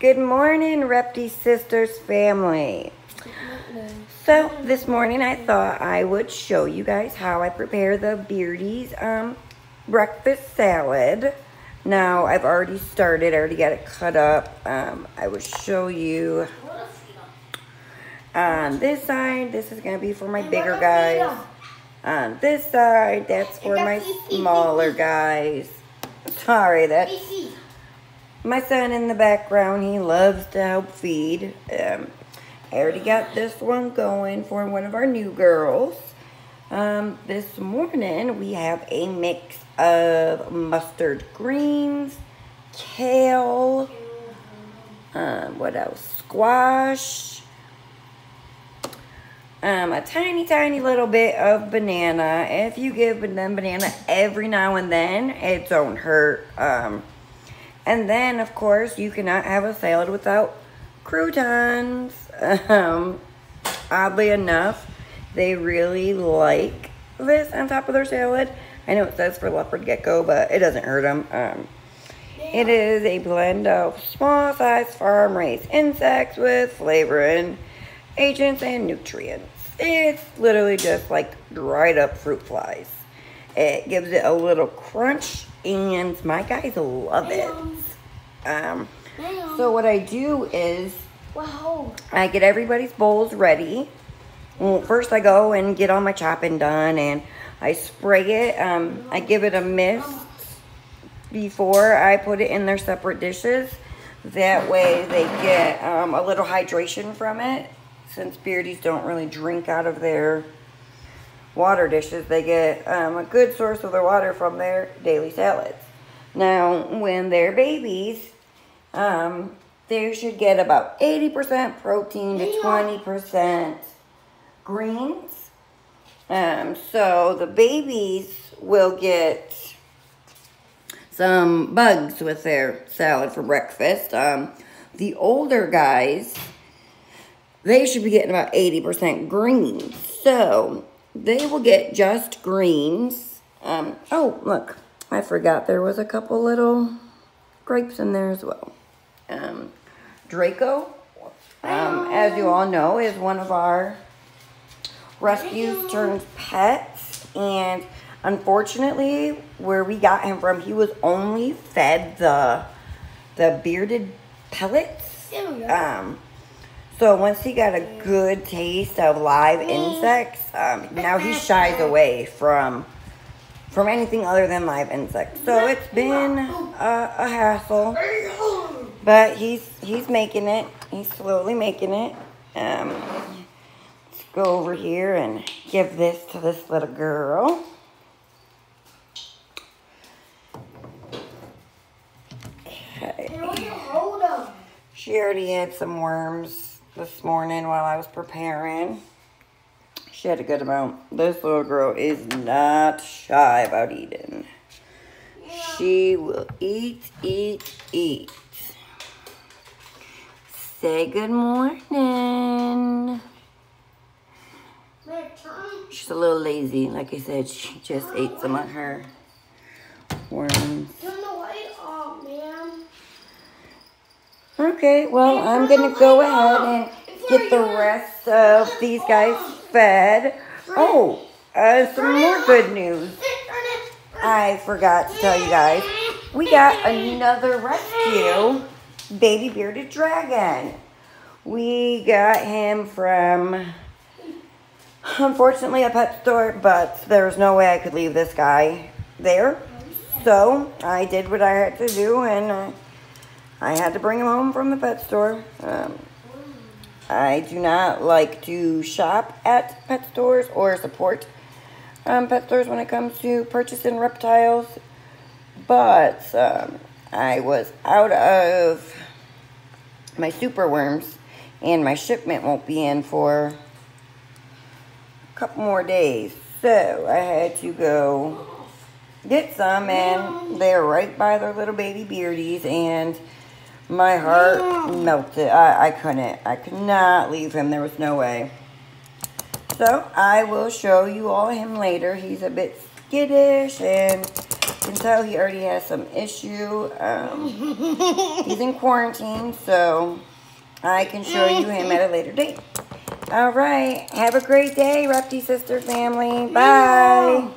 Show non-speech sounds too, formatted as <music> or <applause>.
Good morning, Repti Sisters family. So this morning I thought I would show you guys how I prepare the Beardy's um, breakfast salad. Now I've already started, I already got it cut up. Um, I will show you on this side, this is gonna be for my bigger guys. On this side, that's for my smaller guys. Sorry, that's my son in the background. He loves to help feed. Um, I already got this one going for one of our new girls. Um, this morning, we have a mix of mustard greens, kale, um, what else? Squash, um, a tiny, tiny little bit of banana. If you give them banana every now and then, it don't hurt. Um, and then, of course, you cannot have a salad without croutons. <laughs> Um, oddly enough, they really like this on top of their salad. I know it says for leopard gecko, but it doesn't hurt them. Um, it is a blend of small-sized farm raised insects with flavoring agents and nutrients. It's literally just like dried up fruit flies. It gives it a little crunch and my guys love it. Um, so what I do is I get everybody's bowls ready. Well, first I go and get all my chopping done and I spray it. Um, I give it a mist before I put it in their separate dishes. That way they get um, a little hydration from it. Since Beardies don't really drink out of their water dishes, they get um, a good source of their water from their daily salads. Now, when they're babies, um, they should get about 80% protein to 20% greens. Um, so the babies will get some bugs with their salad for breakfast. Um, the older guys, they should be getting about 80% greens. So they will get just greens. Um, oh, look, I forgot there was a couple little grapes in there as well. Um, Draco, um, as you all know, is one of our rescues turned pets. And unfortunately, where we got him from, he was only fed the the bearded pellets. Um, so once he got a good taste of live insects, um, now he shies away from from anything other than live insects. So it's been a, a hassle, but he's he's making it. He's slowly making it. Um, let's go over here and give this to this little girl. Okay. She already had some worms this morning while I was preparing. She had a good amount. This little girl is not shy about eating. She will eat, eat, eat. Say good morning. She's a little lazy. Like I said, she just ate some of her worms. Okay, well, I'm going to go ahead and get the rest of these guys fed. Oh, uh, some more good news. I forgot to tell you guys. We got another rescue baby bearded dragon. We got him from, unfortunately, a pet store, but there was no way I could leave this guy there. So I did what I had to do, and uh, I had to bring him home from the pet store. Um, I do not like to shop at pet stores or support um, pet stores when it comes to purchasing reptiles. But um, I was out of my super worms and my shipment won't be in for a couple more days. So I had to go get some and they're right by their little baby beardies and my heart melted. I, I couldn't. I could not leave him. There was no way. So I will show you all him later. He's a bit skittish and you can tell he already has some issue. Um, <laughs> he's in quarantine, so I can show you him at a later date. All right. Have a great day, Repti Sister family. Bye.